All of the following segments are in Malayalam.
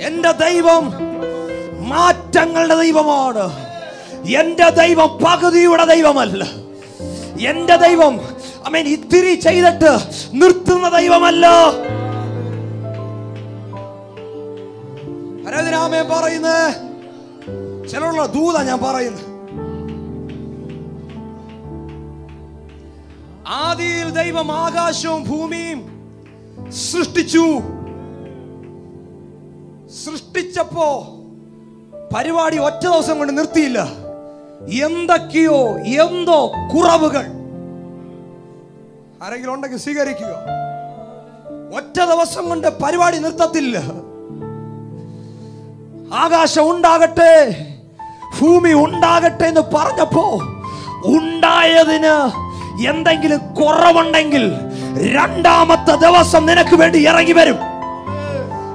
എന്റെ ദൈവം മാറ്റങ്ങളുടെ ദൈവമാണ്. എന്റെ ദൈവം പകുതിയുടെ ദൈവമല്ല. എന്റെ ദൈവം അമേൻ ഇത്തിരി ചെയ്തിട്ട് നിർത്തുന്ന ദൈവമല്ല. ആരാധനാമേ പറയുന്നത് ചിലരുള്ള ദൂത ഞാൻ പറയുന്നു. ആദിയിൽ ദൈവം ആകാശവും ഭൂമിയും സൃഷ്ടിച്ചു. സൃഷ്ടിച്ചപ്പോ പരിപാടി ഒറ്റ ദിവസം കൊണ്ട് നിർത്തിയില്ല. എന്തൊക്കെയോ എന്തോ കുറവുകൾ. ആരെങ്കിലും ഉണ്ടെങ്കിൽ സ്വീകരിക്കുക. ഒറ്റ ദിവസം കൊണ്ട് പരിപാടി നിർത്തത്തില്ല. ആകാശം ഉണ്ടാകട്ടെ ഭൂമി ഉണ്ടാകട്ടെ എന്ന് പറഞ്ഞപ്പോ ഉണ്ടായതിന് എന്തെങ്കിലും കുറവുണ്ടെങ്കിൽ രണ്ടാമത്തെ ദിവസം നിനക്ക് വേണ്ടി ഇറങ്ങി വരും.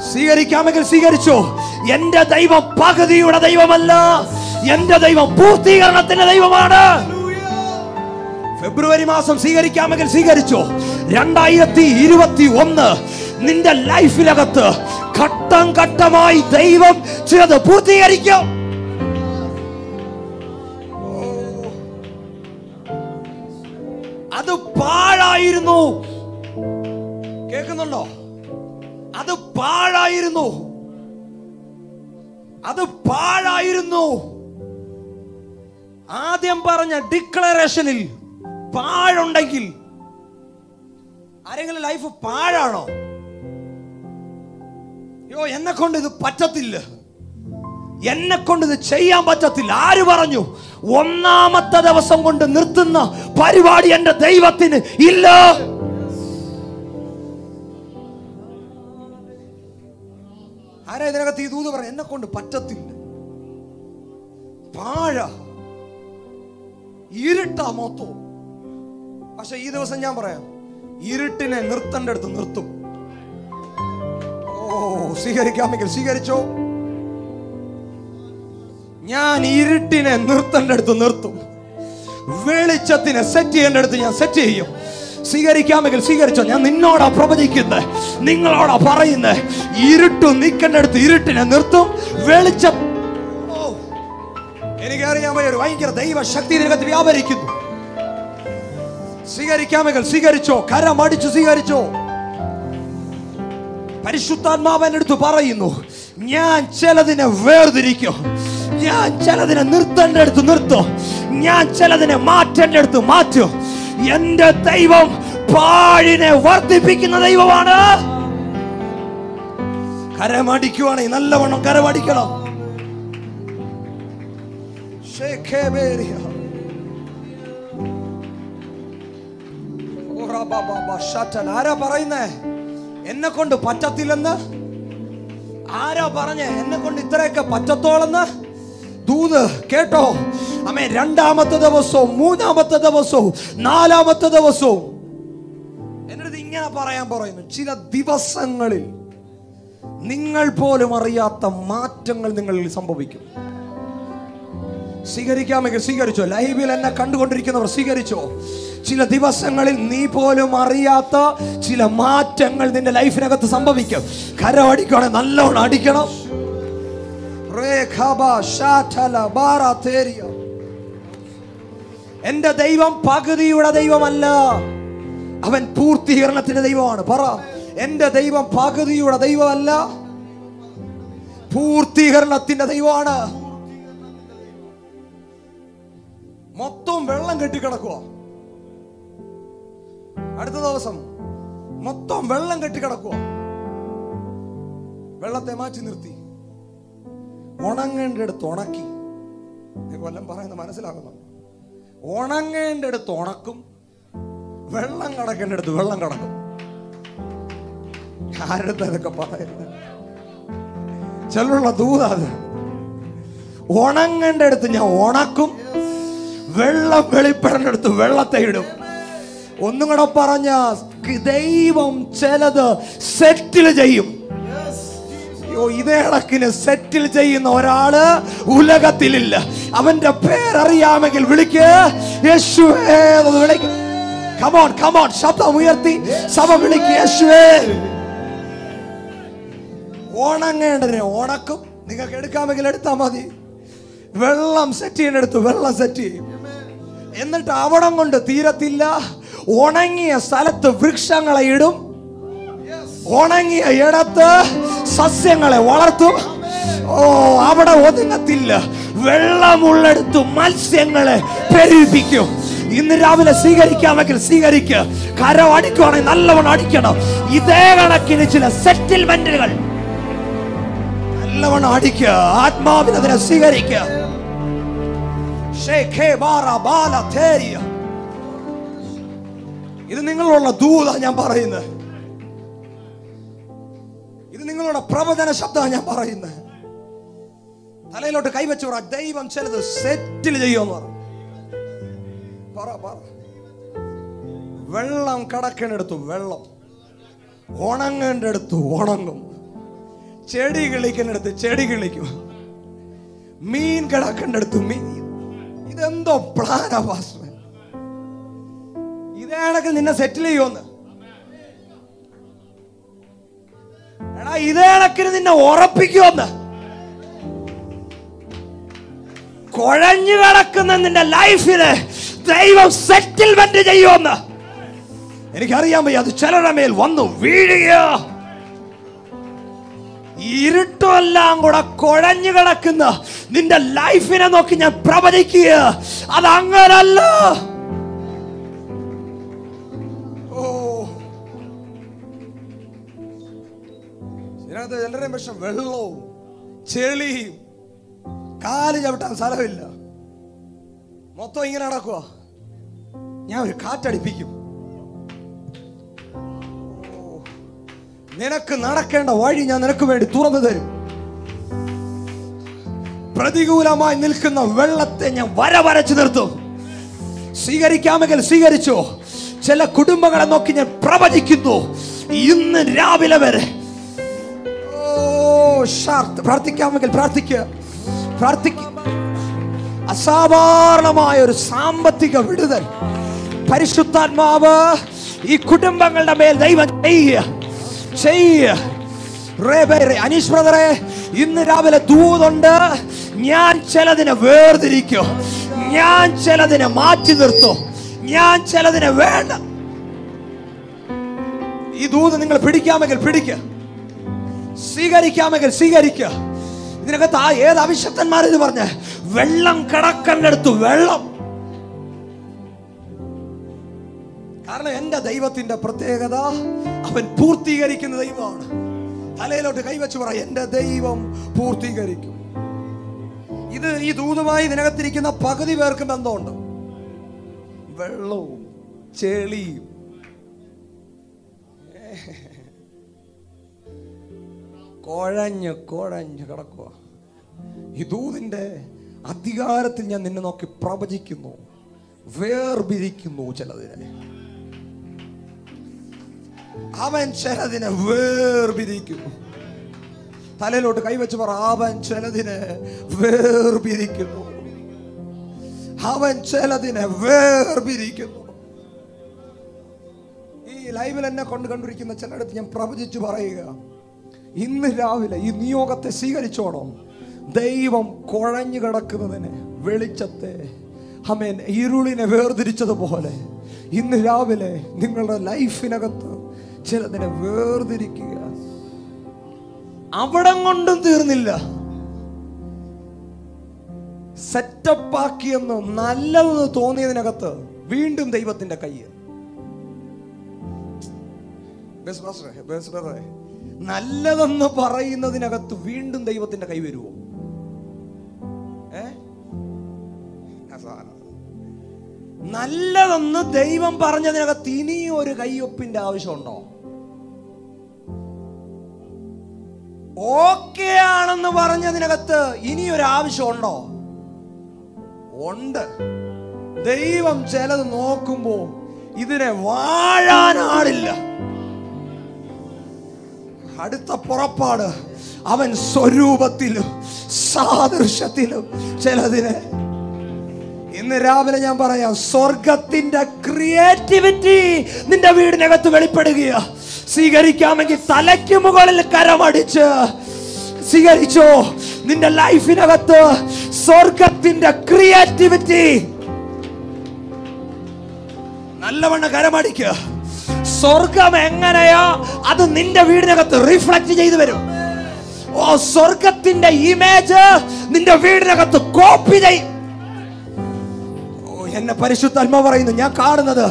സ്വീകരിക്കാമെങ്കിൽ സ്വീകരിച്ചോ. എന്റെ ദൈവം പകുതിയുടെ ദൈവമല്ല. എന്റെ ദൈവം പൂർത്തീകരണത്തിന്റെ ദൈവമാണ്. ഫെബ്രുവരി മാസം സ്വീകരിക്കാമെങ്കിൽ സ്വീകരിച്ചോ. രണ്ടായിരത്തി ഇരുപത്തി ഒന്ന് നിന്റെ ലൈഫിനകത്ത് ഘട്ടം ഘട്ടമായി ദൈവം ചിലത് പൂർത്തീകരിക്കും. അത് പാഴായിരുന്നു. കേൾക്കുന്നുണ്ടോ? പാഴായിരുന്നു. അത് പാഴായിരുന്നു. ആദ്യം പറഞ്ഞ ഡിക്ലറേഷനിൽ പാഴുണ്ടെങ്കിൽ ആരെങ്കിലും ലൈഫ് പാഴാണോ? യോ എന്നെ കൊണ്ട് ഇത് പറ്റത്തില്ല. എന്നെ കൊണ്ട് ഇത് ചെയ്യാൻ പറ്റത്തില്ല. ആര് പറഞ്ഞു? ഒന്നാമത്തെ ദിവസം കൊണ്ട് നിർത്തുന്ന പരിപാടി എന്റെ ദൈവത്തിന് ഇല്ല. ആരാ ഇതിനകത്ത് ഈ ദൂത് പറഞ്ഞു എന്നെ കൊണ്ട് പറ്റത്തില്ല. പാഴ. ഇരുട്ടാ മൊത്തോ. പക്ഷെ ഈ ദിവസം ഞാൻ പറയാം ഇരുട്ടിനെ നിർത്തേണ്ട അടുത്ത് നിർത്തും. ഓ സ്വീകരിക്കാമെങ്കിൽ സ്വീകരിച്ചോ. ഞാൻ ഇരുട്ടിനെ നിർത്തേണ്ട അടുത്ത് നിർത്തും. വെളിച്ചത്തിനെ സെറ്റ് ചെയ്യേണ്ട അടുത്ത് ഞാൻ സെറ്റ് ചെയ്യും. സ്വീകരിക്കാമെങ്കിൽ സ്വീകരിച്ചോ. ഞാൻ നിന്നോടാ പ്രവചിക്കുന്നത് നിങ്ങളോടാ പറയുന്നത് ഇരുട്ടു നിൽക്കേണ്ട അടുത്ത് ഇരുട്ടിനെ നിർത്തും. വെളിച്ചം എനിക്കറിയാൻ വയ്യ ഒരു ഭയങ്കര ദൈവശക്തി ഇതിനകത്ത് വ്യാപരിക്കുന്നു. സ്വീകരിക്കാമെങ്കിൽ സ്വീകരിച്ചോ. കരം അടിച്ചു സ്വീകരിച്ചോ. പരിശുദ്ധാത്മാവനെടുത്ത് പറയുന്നു ഞാൻ ചിലതിനെ വേർതിരിക്കും. ഞാൻ ചിലതിനെ നിർത്തേണ്ട അടുത്ത് നിർത്തും. ഞാൻ ചിലതിനെ മാറ്റേണ്ട അടുത്ത് മാറ്റും. എന്റെ ദൈവം പാഴിനെ വർദ്ധിപ്പിക്കുന്ന ദൈവമാണ്. കരമടിക്കുവാണെങ്കിൽ നല്ലവണ്ണം കരമടിക്കണം. ആരാ പറയുന്നേ? എന്നെ കൊണ്ട് പറ്റത്തില്ലെന്ന്? ആരാ പറഞ്ഞേ? എന്നെ കൊണ്ട് ഇത്രയൊക്കെ പറ്റത്തോളെന്ന്? ദൂത് കേട്ടോ? അമ്മേ രണ്ടാമത്തെ ദിവസവും മൂന്നാമത്തെ ദിവസവും നാലാമത്തെ ദിവസവും. എന്നിട്ട് ഇങ്ങനെ പറയാൻ പറയുന്നു ചില ദിവസങ്ങളിൽ നിങ്ങൾ പോലും അറിയാത്ത മാറ്റങ്ങൾ നിങ്ങളിൽ സംഭവിക്കും. സ്വീകരിക്കാമെങ്കിൽ സ്വീകരിച്ചോ? ലൈവിൽ എന്നെ കണ്ടുകൊണ്ടിരിക്കുന്നവർ സ്വീകരിച്ചോ? ചില ദിവസങ്ങളിൽ നീ പോലും അറിയാത്ത ചില മാറ്റങ്ങൾ നിന്റെ ലൈഫിനകത്ത് സംഭവിക്കും. കരം അടിക്കണേ നല്ലോണം അടിക്കണം. എന്റെ ദൈവം പകുതിയുടെ ദൈവമല്ല. അവൻ പൂർത്തീകരണത്തിന്റെ ദൈവമാണ്. പറ. എന്റെ ദൈവം പകുതിയുടെ ദൈവമല്ല. പൂർത്തീകരണത്തിന്റെ ദൈവമാണ്. മൊത്തം വെള്ളം കെട്ടിക്കിടക്കുക അടുത്ത ദിവസം മൊത്തം വെള്ളം കെട്ടിക്കിടക്കുക വെള്ളത്തെ മാറ്റി നിർത്തി. ഉണങ്ങേണ്ട അടുത്ത് ഉണക്കി കൊല്ലം പറയുന്നത് മനസ്സിലാകുന്നുണ്ട് ഉണങ്ങേണ്ട അടുത്ത് ഉണക്കും വെള്ളം കടക്കേണ്ട അടുത്ത് വെള്ളം കടക്കും. ആരുടെ ഇതൊക്കെ പറയുന്നത്? ചിലരുള്ള ദൂതാത് ഉണങ്ങേണ്ട അടുത്ത് ഞാൻ ഉണക്കും വെള്ളം വെളിപ്പെടേണ്ട അടുത്ത് വെള്ളത്തെ ഇടും. ഒന്നും കൂടെ പറഞ്ഞ ദൈവം ചിലത് സെറ്റിൽ ചെയ്യും. ഇതേ കണക്കിന് സെറ്റിൽ ചെയ്യുന്ന ഒരാൾ ഉലകത്തിലില്ല. അവന്റെ പേരറിയാമെങ്കിൽ വിളിക്ക്. യേശുവേ വിളിക്ക്. കമോൺ കമോൺ ശബ്ദം ഉയർത്തി. സഭ വിളിക്ക്. യേശുവേ. ഉണങ്ങേണ്ടതിനെ ഉണക്കും. നിങ്ങൾക്ക് എടുക്കാമെങ്കിൽ എടുത്താ മതി. വെള്ളം സെറ്റ് ചെയ്യണെടുത്തു വെള്ളം സെറ്റ് ചെയ്യും. എന്നിട്ട് അവിടം കൊണ്ട് തീരത്തില്ല. ഉണങ്ങിയ സ്ഥലത്ത് വൃക്ഷങ്ങളെ ഇടും. ഉണങ്ങിയ ഇടത്ത് സസ്യങ്ങളെ വളർത്തും. ഓ അവിടെ ഒതുങ്ങത്തില്ല. വെള്ളമുള്ളെടുത്ത് മത്സ്യങ്ങളെ പെരുപ്പിക്കും ഇന്ന് രാവിലെ സ്വീകരിക്കാമെങ്കിൽ സ്വീകരിക്കുക കരം അടിക്കുവാണെങ്കിൽ നല്ലവണ്ണം അടിക്കണം. ഇതേ കണക്കിന് ചില സെറ്റിൽമെന്റുകൾ നല്ലവണ്ണം അടിക്കുക ആത്മാവിനെ അതിനെ സ്വീകരിക്കുക ഇത് നിങ്ങളുള്ള ദൂത ഞാൻ പറയുന്നത്. നിങ്ങളുടെ പ്രവചന ശബ്ദമാണ് ഞാൻ പറയുന്നത്. തലയിലോട്ട് കൈവച്ചു പറ ദൈവം ചിലത് സെറ്റിൽ ചെയ്യുമെന്ന് പറ. പറ വെള്ളം കടക്കണെടുത്തു വെള്ളം ഉണങ്ങേണ്ടടുത്ത് ഉണങ്ങും. ചെടി കിളിക്കുന്നിടത്ത് ചെടി കിളിക്കും. മീൻ കിടക്കേണ്ടടുത്ത് മീൻ. ഇതെന്തോ പ്ലാനാ പാസ്റ്റർ നിന്നെ സെറ്റിൽ ചെയ്യുമെന്ന്. ഇതേ കണക്കിന് നിന്നെ ഉറപ്പിക്കുമെന്ന്. കുഴഞ്ഞു കിടക്കുന്ന നിന്റെ ലൈഫിൽ ദൈവം സെറ്റിൽമെന്റ് ചെയ്യുമെന്ന്. എനിക്കറിയാൻ വയ്യ അത് ചിലരുടെ മേൽ വന്നു വീഴുകയോ. ഇരുട്ടെല്ലാം കൂടെ കുഴഞ്ഞു കിടക്കുന്ന നിന്റെ ലൈഫിനെ നോക്കി ഞാൻ പ്രവചിക്കുക അത് അങ്ങനല്ല ഇതിനകത്ത് എല്ലാവരെയും പക്ഷെ വെള്ളവും ചെളിയും കാൽ ചവിട്ടാൻ സ്ഥലമില്ല. മൊത്തം ഇങ്ങനെ നടക്കുക ഞാൻ ഒരു കാറ്റടിപ്പിക്കും. നിനക്ക് നടക്കേണ്ട വഴി ഞാൻ നിനക്ക് വേണ്ടി തുറന്നു തരും. പ്രതികൂലമായി നിൽക്കുന്ന വെള്ളത്തെ ഞാൻ വര വരച്ചു നിർത്തും. സ്വീകരിക്കാമെങ്കിൽ സ്വീകരിച്ചോ. ചില കുടുംബങ്ങളെ നോക്കി ഞാൻ പ്രവചിക്കുന്നു. ഇന്ന് രാവിലെ വരെ പ്രാർത്ഥിക്കാമെങ്കിൽ പ്രാർത്ഥിക്കുക. പ്രാർത്ഥിക്കുക അസാധാരണമായ ഒരു സാമ്പത്തിക വിടുതൽ. പരിശുദ്ധാത്മാവ് ഈ കുടുംബങ്ങളുടെ മേൽ ദൈവം ചെയ്യുക ചെയ്യുക. അനീഷ് ബ്രദറെ ഇന്ന് രാവിലെ ദൂതുണ്ട്. ഞാൻ ചിലതിനെ വേർതിരിക്കോ. ഞാൻ ചിലതിനെ മാറ്റി നിർത്തോ. ഞാൻ ചിലതിനെ വേണ്ട. ഈ ദൂത് നിങ്ങൾ പിടിക്കാമെങ്കിൽ പിടിക്കുക സ്വീകരിക്കാമെങ്കിൽ സ്വീകരിക്കുക. ഇതിനകത്ത് ആ ഏത് അഭിഷക്തന്മാർ ഇത് പറഞ്ഞ വെള്ളം കിടക്കണ്ടെടുത്തു വെള്ളം. കാരണം എന്റെ ദൈവത്തിന്റെ പ്രത്യേകത അവൻ പൂർത്തീകരിക്കുന്ന ദൈവമാണ്. തലയിലോട്ട് കൈവച്ച് പറ എന്റെ ദൈവം പൂർത്തീകരിക്കും. ഇത് ഈ ദൂതുമായി ഇതിനകത്തിരിക്കുന്ന പകുതി പേർക്ക് ബന്ധമുണ്ട്. വെള്ളവും ചെളിയും കുഴഞ്ഞ് കുഴഞ്ഞ് കിടക്കുക ഈ ദൂതിന്റെ അധികാരത്തിൽ ഞാൻ നിന്നെ നോക്കി പ്രവചിക്കുന്നു വേർപിരിക്കുന്നു ചിലതിനെ. അവൻ ചിലതിനെ വേർപിരിക്കുന്നു. തലയിലോട്ട് കൈവച്ച് പറ അവൻ ചിലതിനെ വേർപിരിക്കുന്നു. അവൻ ചിലതിനെ വേർപിരിക്കുന്നു. ഈ ലൈവിൽ എന്നെ കൊണ്ട് കണ്ടിരിക്കുന്ന ചിലയിടത്ത് ഞാൻ പ്രവചിച്ചു പറയുക ഇന്ന് രാവിലെ ഈ നിയോഗത്തെ സ്വീകരിച്ചോണം. ദൈവം കുഴഞ്ഞു കിടക്കുന്നതിന് വെളിച്ചത്തെ അമേൻ ഇരുളിനെ വേർതിരിച്ചതുപോലെ ഇന്ന് രാവിലെ നിങ്ങളുടെ ലൈഫിനകത്ത് ചിലതിനെ വേർതിരിക്കുക. അവിടം കൊണ്ടും തീർന്നില്ല. സെറ്റപ്പാക്കിയെന്ന് നല്ലതെന്ന് തോന്നിയതിനകത്ത് വീണ്ടും ദൈവത്തിന്റെ കയ്യ് ബസ് ബസ് ബസ് ബ്രദറെ, നല്ലതെന്ന് പറയുന്നതിനകത്ത് വീണ്ടും ദൈവത്തിന്റെ കൈ വരുമോ നല്ലതെന്ന് ദൈവം പറഞ്ഞതിനകത്ത് ഇനിയും ഒരു കയ്യൊപ്പിന്റെ ആവശ്യമുണ്ടോ? ഓക്കെ ആണെന്ന് പറഞ്ഞതിനകത്ത് ഇനിയൊരു ആവശ്യമുണ്ടോ? ഉണ്ട്. ദൈവം ചിലത് നോക്കുമ്പോ ഇതിനെ വാഴാൻ ആളില്ല അടുത്ത പുറപ്പാട്. അവൻ സ്വരൂപത്തിലും സാദൃശ്യത്തിലും. ചിലതിനെ ഇന്ന് രാവിലെ ഞാൻ പറയാം സ്വർഗത്തിന്റെ ക്രിയേറ്റിവിറ്റി നിന്റെ വീടിനകത്ത് വെളിപ്പെടുകയാ. സ്വീകരിക്കാമെങ്കിൽ തലയ്ക്ക് മുകളിൽ കരമടിച്ച് സ്വീകരിച്ചോ. നിന്റെ ലൈഫിനകത്ത് സ്വർഗത്തിന്റെ ക്രിയേറ്റിവിറ്റി നല്ലവണ്ണം കരമടിക്ക് സ്വർഗം എങ്ങനെയാ? അത് നിന്റെ വീടിനകത്ത് റിഫ്ലക്ട് ചെയ്തു വരും. ഓ സ്വർഗത്തിന്റെ ഇമേജ് നിന്റെ വീടിനകത്ത് കോപ്പി ചെയ്യും. എന്നെ പരിശുദ്ധാത്മ പറയുന്നു ഞാൻ കാണുന്നത്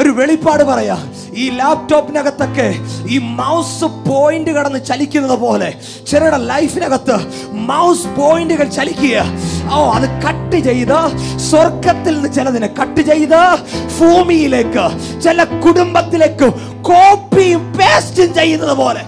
ഒരു വെളിപ്പാട് പറയാ. ഈ ലാപ്ടോപ്പിനകത്തൊക്കെ ഈ മൗസ് പോയിന്റ് കടന്ന് ചലിക്കുന്നത് പോലെ ചിലരുടെ ലൈഫിനകത്ത് മൗസ് പോയിന്റുകൾ ചലിക്കുക. ഓ അത് കട്ട് ചെയ്ത് സ്വർഗത്തിൽ നിന്ന് ചിലതിനെ കട്ട് ചെയ്ത് ഭൂമിയിലേക്ക് ചില കുടുംബത്തിലേക്ക് കോപ്പിയും പേസ്റ്റും ചെയ്യുന്നത് പോലെ.